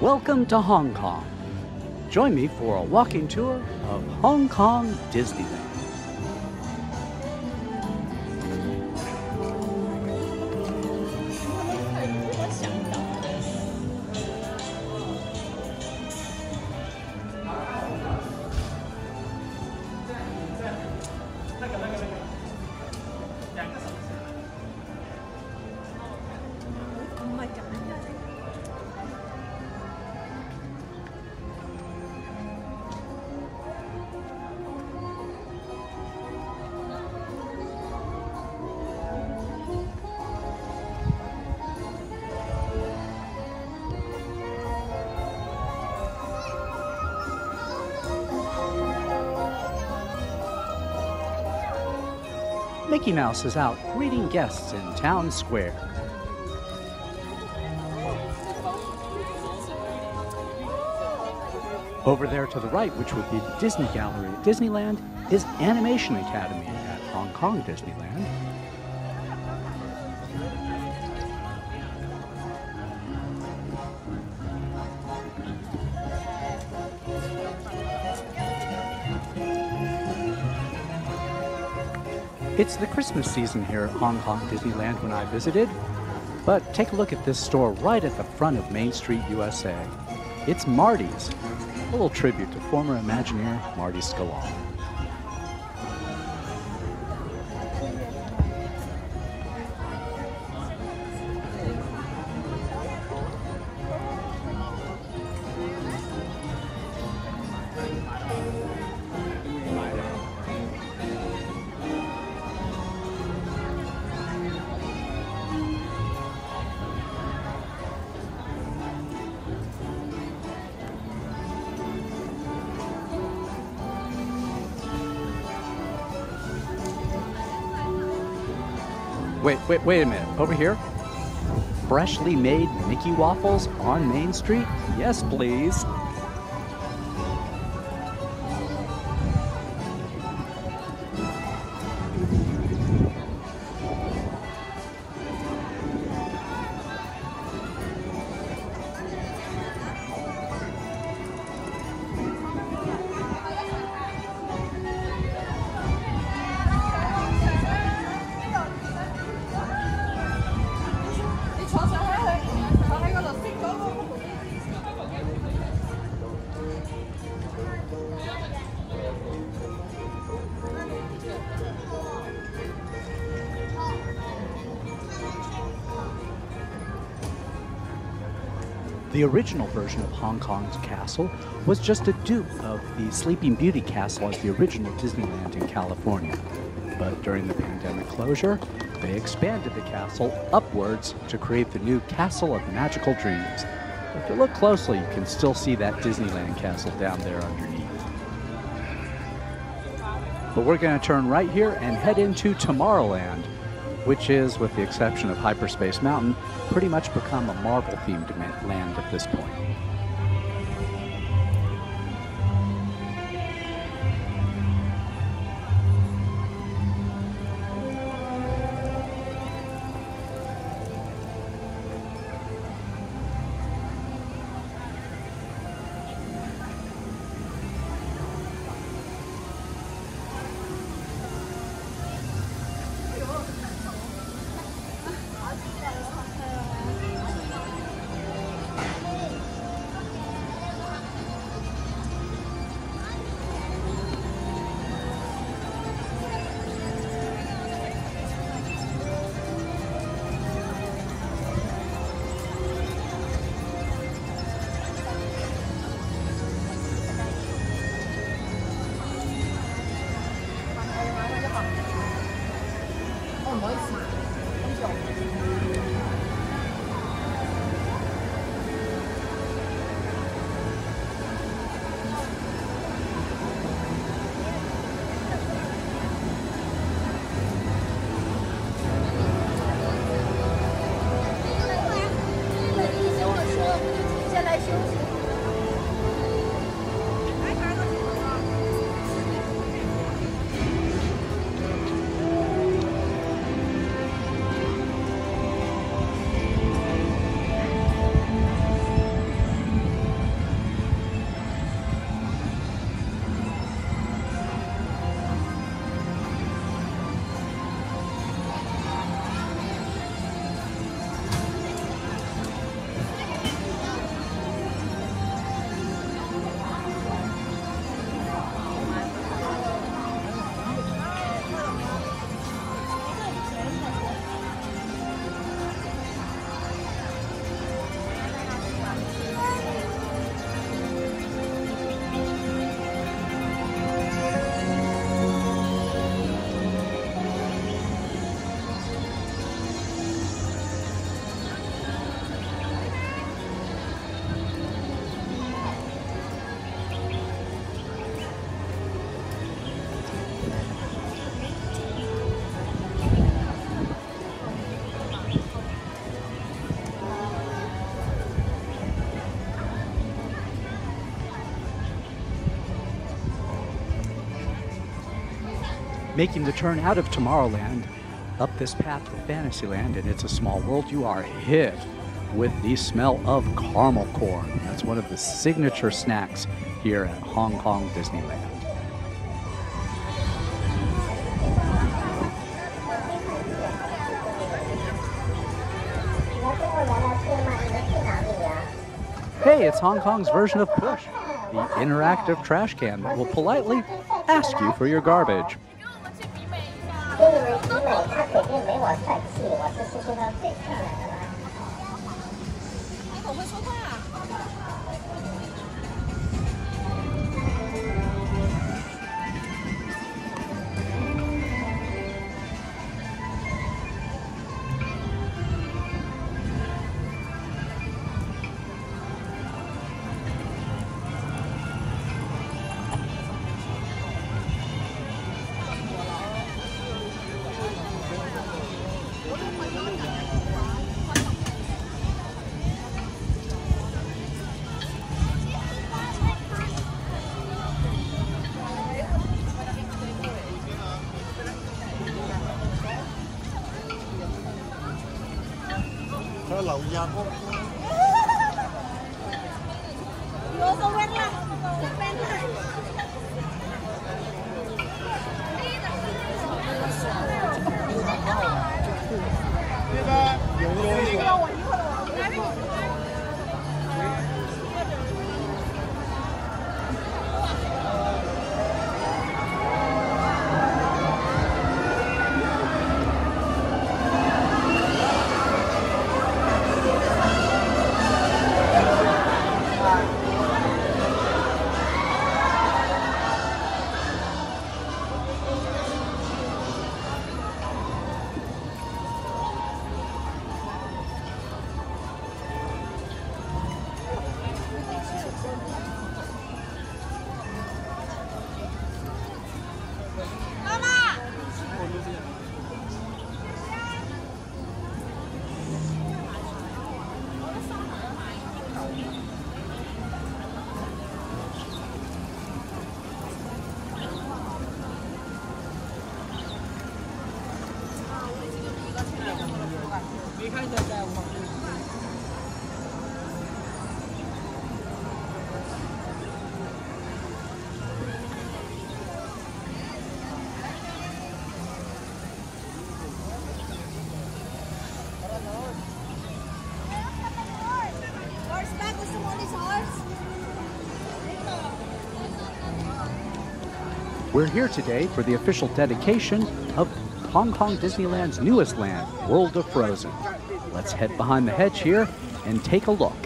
Welcome to Hong Kong. Join me for a walking tour of Hong Kong Disneyland. Mickey Mouse is out greeting guests in Town Square. Over there to the right, which would be the Disney Gallery at Disneyland, is Animation Academy at Hong Kong Disneyland. It's the Christmas season here at Hong Kong Disneyland when I visited. But take a look at this store right at the front of Main Street, USA. It's Marty's, a little tribute to former Imagineer Marty Sklar. Wait, wait, wait a minute. Over here? Freshly made Mickey waffles on Main Street? Yes, please. The original version of Hong Kong's castle was just a dupe of the Sleeping Beauty castle at the original Disneyland in California. But during the pandemic closure, they expanded the castle upwards to create the new Castle of Magical Dreams. If you look closely, you can still see that Disneyland castle down there underneath. But we're going to turn right here and head into Tomorrowland, which is, with the exception of Hyperspace Mountain, pretty much become a Marvel themed land at this point. Making the turn out of Tomorrowland up this path to Fantasyland, and it's a small world. You are hit with the smell of caramel corn. That's one of the signature snacks here at Hong Kong Disneyland. Hey, it's Hong Kong's version of Push, the interactive trash can that will politely ask you for your garbage. 我帅气，我是世界上最漂亮回家过 We're here today for the official dedication of Hong Kong Disneyland's newest land, World of Frozen. Let's head behind the hedge here and take a look.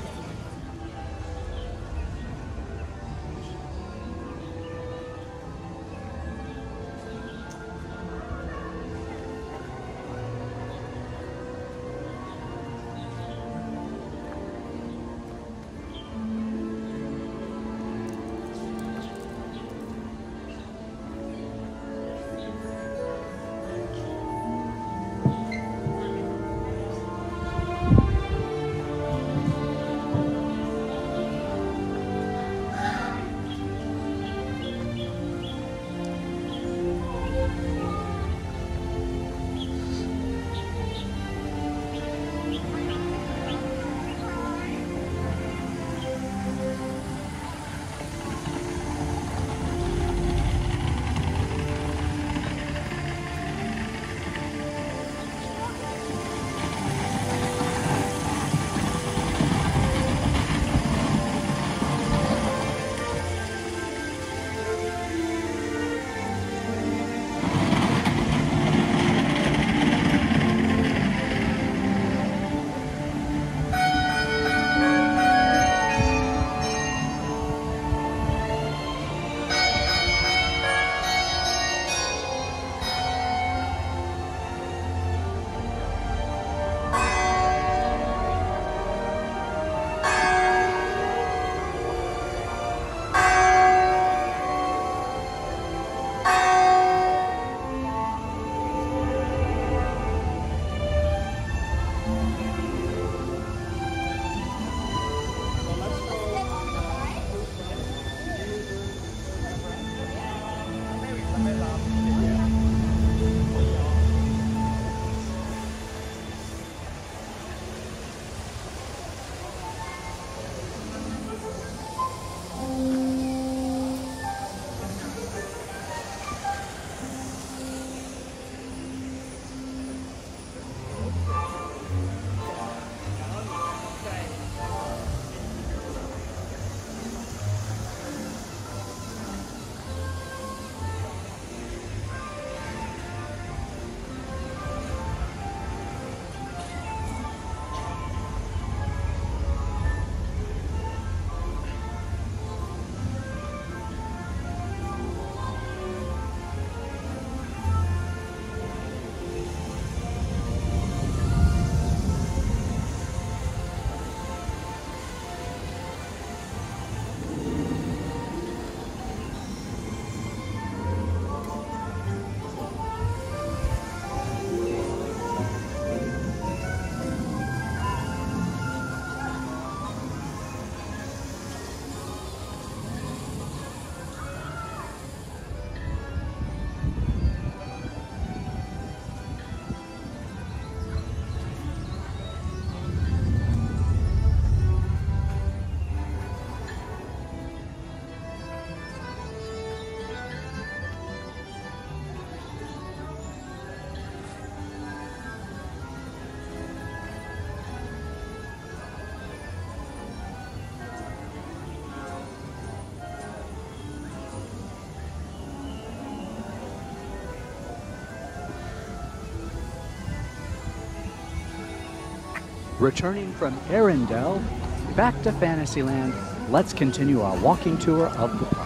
Returning from Arendelle, back to Fantasyland, let's continue our walking tour of the park.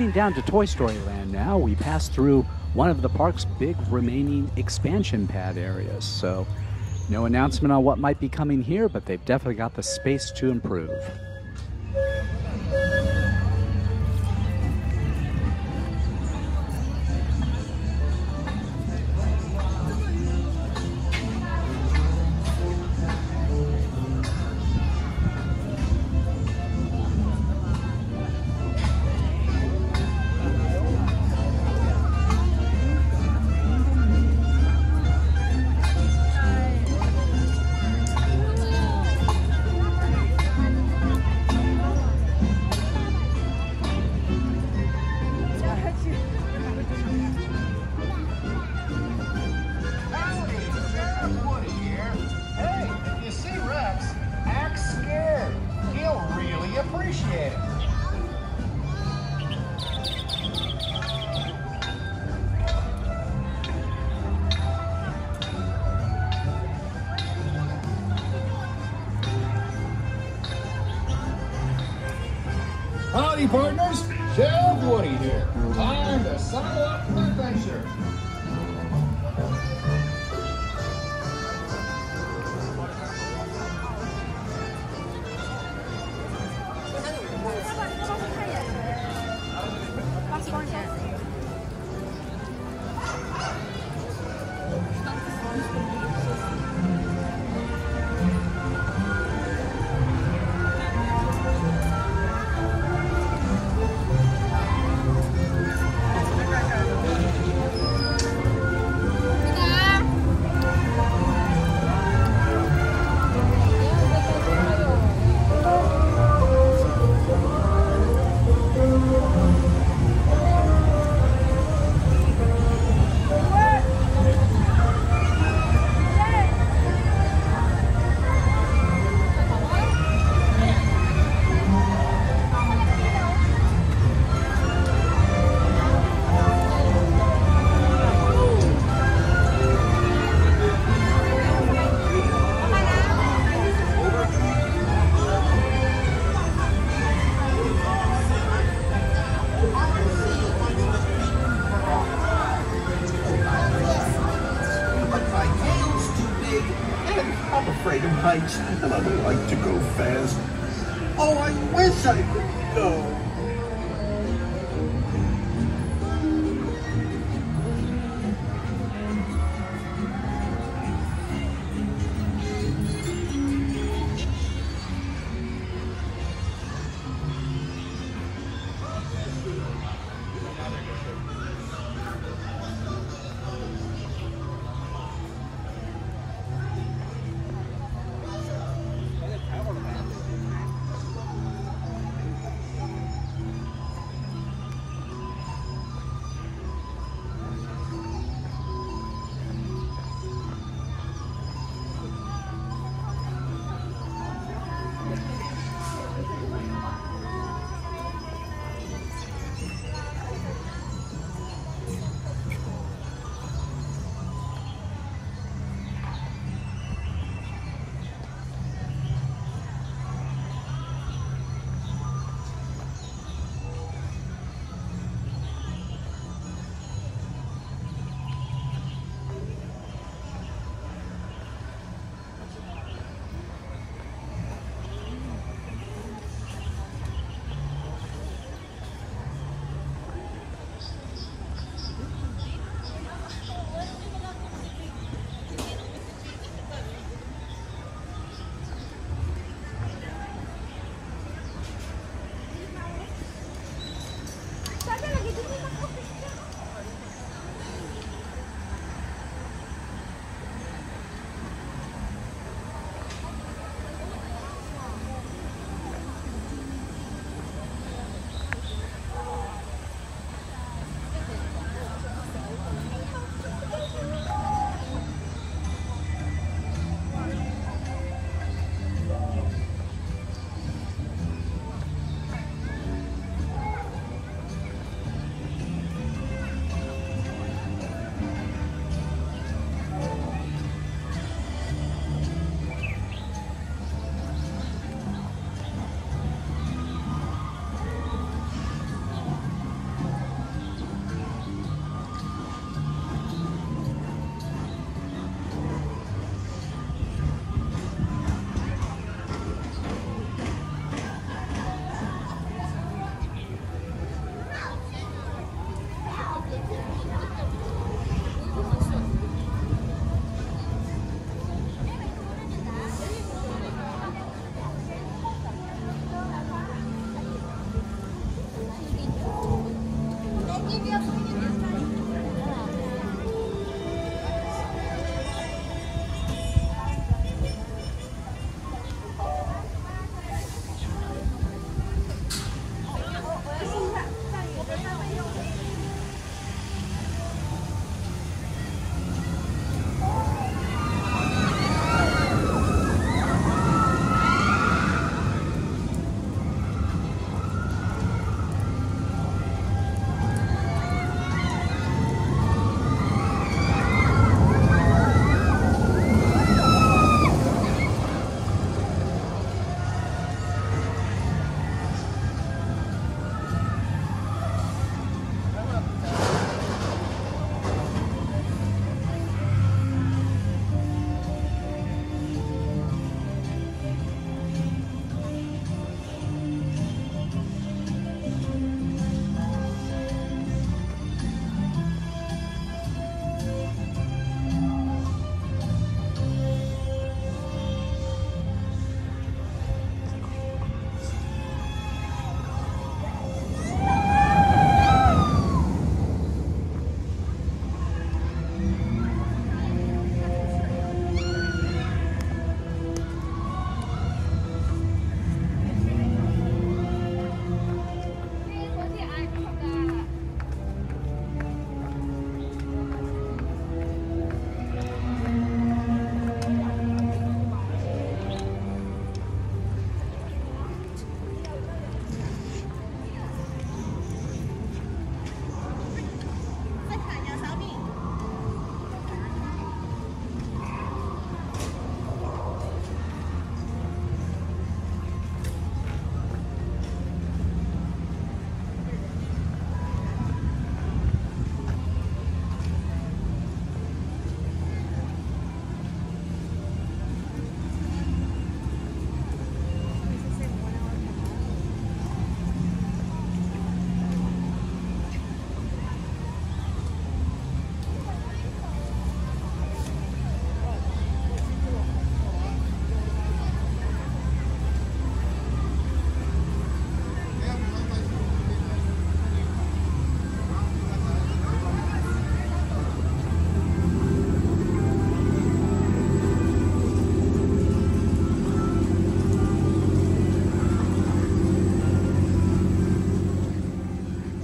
Heading down to Toy Story Land now, we pass through one of the park's big remaining expansion pad areas. So, no announcement on what might be coming here, but they've definitely got the space to improve. 八十嘛？你，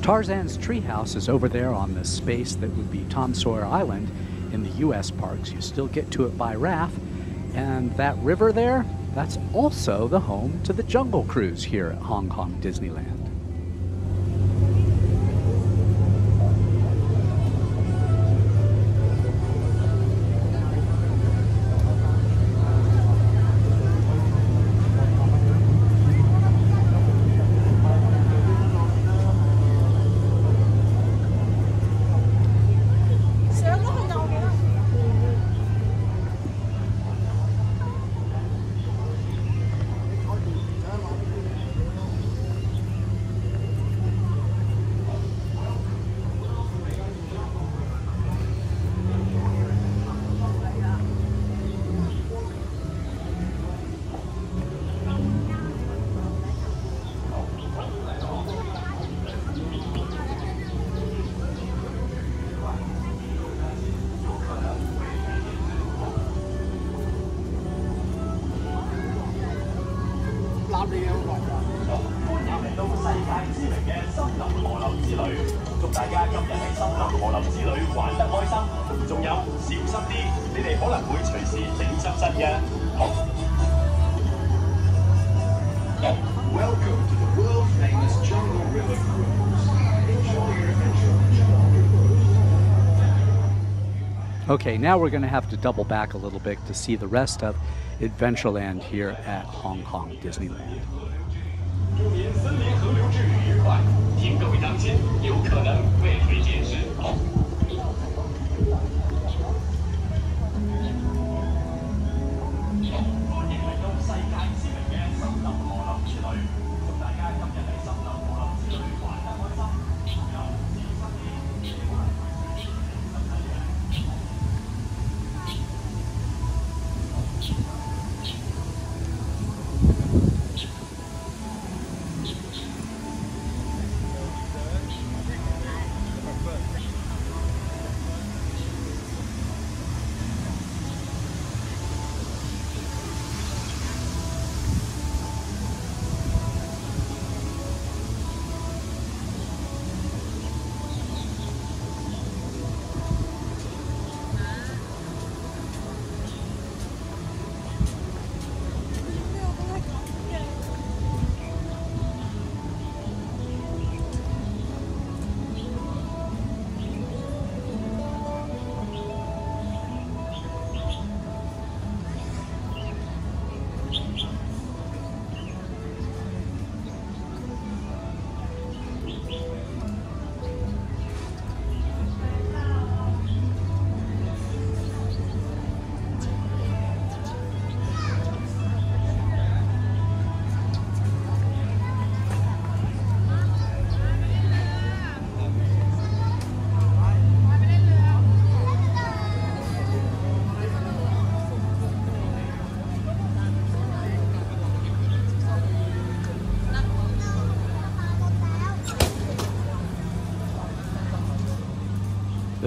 Tarzan's treehouse is over there on the space that would be Tom Sawyer Island in the U.S. parks. You still get to it by raft. And that river there, that's also the home to the Jungle Cruise here at Hong Kong Disneyland. Okay, now we're going to have to double back a little bit to see the rest of Adventureland here at Hong Kong Disneyland. 祝您森林河流之旅愉快，请各位当心，有可能未遂见识。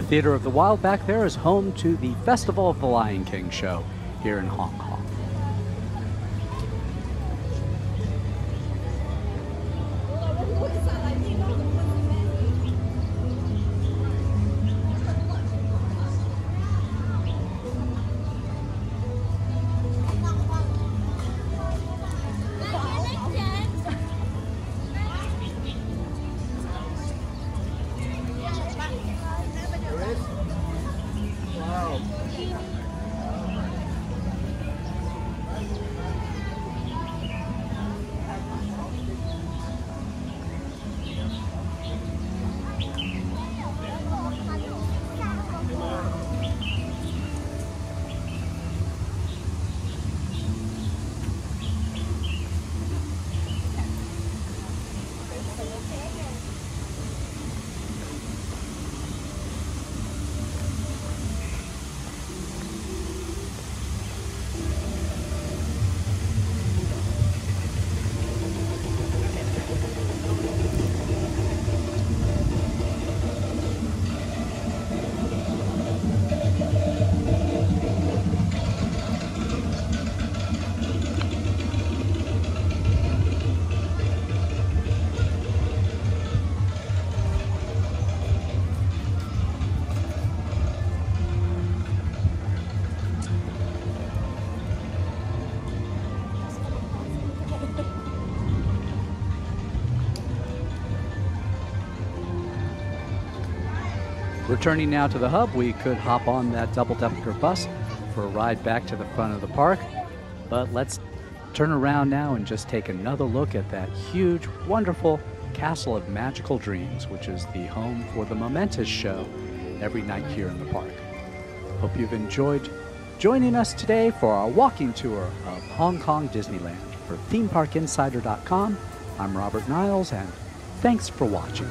Theater of the Wild back there is home to the Festival of the Lion King show here in Hong Kong. Returning now to the hub, we could hop on that double decker bus for a ride back to the front of the park. But let's turn around now and just take another look at that huge, wonderful Castle of Magical Dreams, which is the home for the Momentous show every night here in the park. Hope you've enjoyed joining us today for our walking tour of Hong Kong Disneyland. For ThemeParkInsider.com, I'm Robert Niles, and thanks for watching.